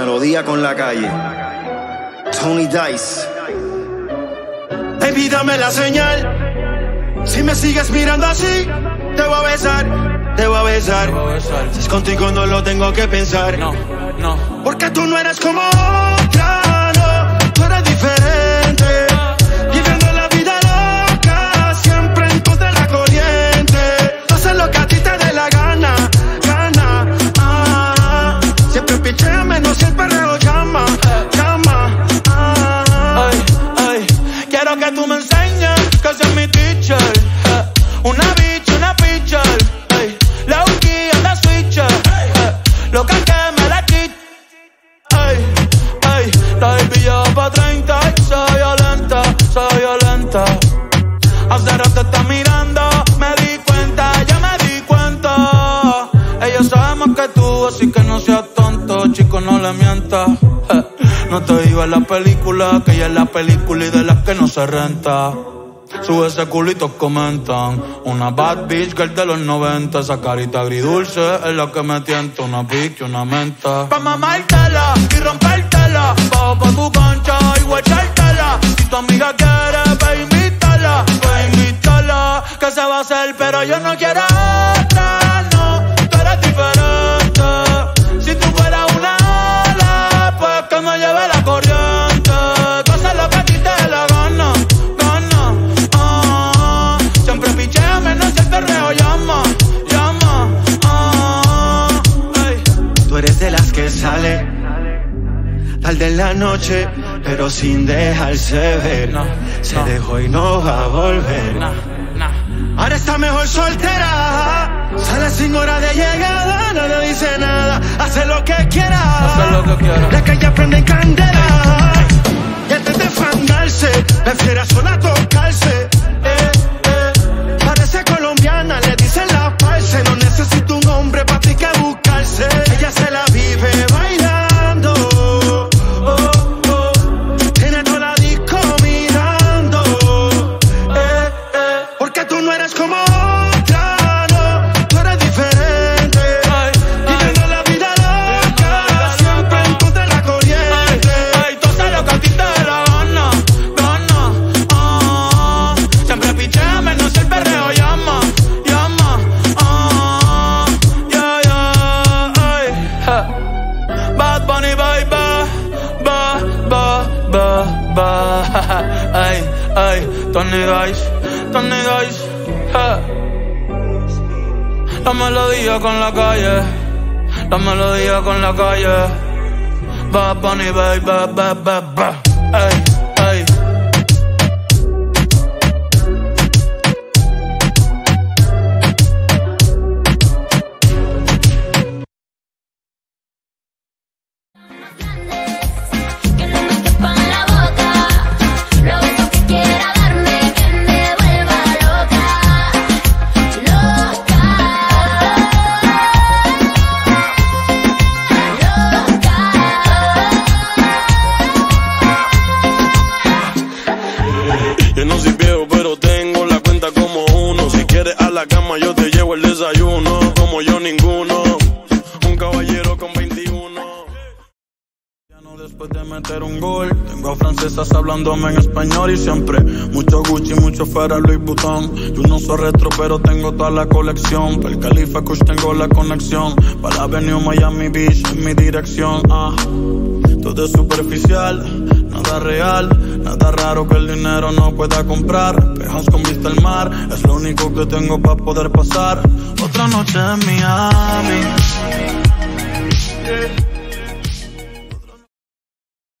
melodía con la calle. Tony Dice. Baby, dame la señal. Si me sigues mirando así, te voy a besar, te voy a besar. Si es contigo no lo tengo que pensar. No, no. Porque tú no eres como otra, que así que no seas tonto, chico, no le mientas. No te digo en la película, que ella es la película y de las que no se renta. Sube ese culito, comentan. Una bad bitch girl de los 90. Esa carita agridulce es la que me tienta. Una bitch y una menta. Pa' mamártela y rompértela. Bajo pa' tu concha y guachártela. Si tu amiga quiere, ve invítala. Ve invítala. Que se va a hacer, pero yo no quiero que sale tarde en la noche, pero sin dejarse ver. No, Se no. dejó y no va a volver. Ahora está mejor soltera. Sale sin hora de llegada, no le dice nada. Hace lo que quiera. Hace lo que quiera. La calle prende en candela. Y antes de fangarse, prefiere sola ba, ba. Ay, ay, Tony Dice, Tony Dice. Ja. La melodía con la calle, la melodía con la calle. Bad Bunny, baby, ba, ba, ba, ba. La cama, yo te llevo el desayuno. Como yo, ninguno. Un caballero con 21. Ya no después de meter un gol. Tengo a francesas hablándome en español y siempre mucho Gucci, mucho Ferrari Louis Vuitton. Yo no soy retro, pero tengo toda la colección. Para el Califa Kush tengo la conexión. Para la Avenue Miami Beach en mi dirección. Ah, todo es superficial, nada real. Nada raro que el dinero no pueda comprar. Pejas con vista al mar, es lo único que tengo para poder pasar. Otra noche en Miami.